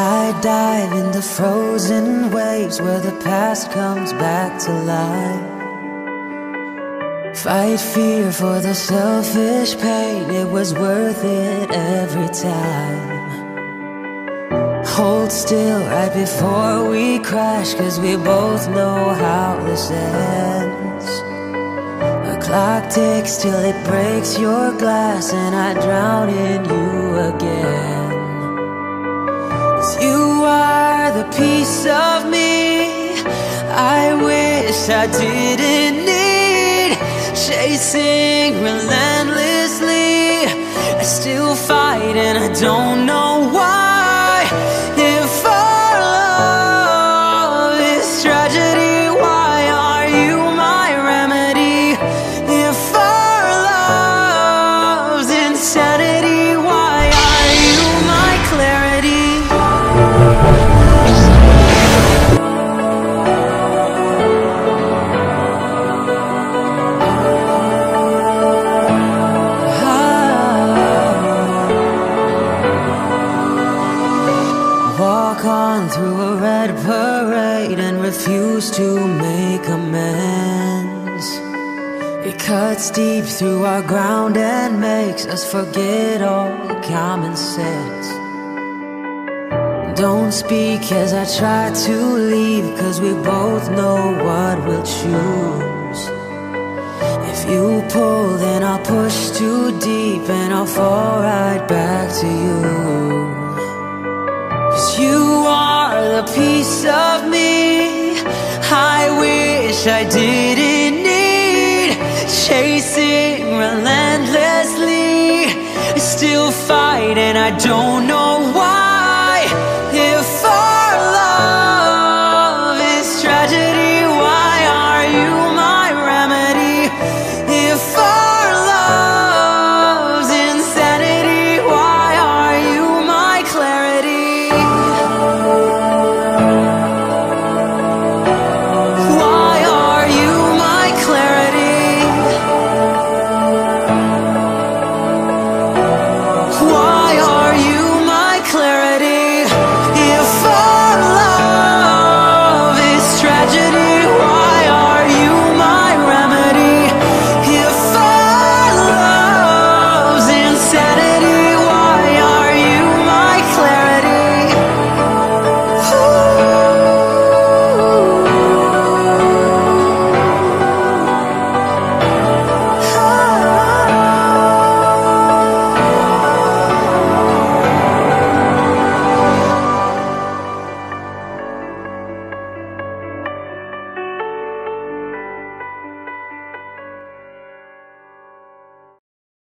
I dive into frozen waves where the past comes back to life. Fight fear for the selfish pain, it was worth it every time. Hold still right before we crash, cause we both know how this ends. The clock ticks till it breaks your glass, and I drown in you again. Piece of me. I wish I didn't need Chasing relentlessly. I still fight and I don't know on through a red parade and refuse to make amends. It cuts deep through our ground and makes us forget all common sense. Don't speak as I try to leave, cause we both know what we'll choose. If you pull, then I'll push too deep and I'll fall right back to you. Piece of me. I wish I didn't need Chasing relentlessly. Still fight and I don't know why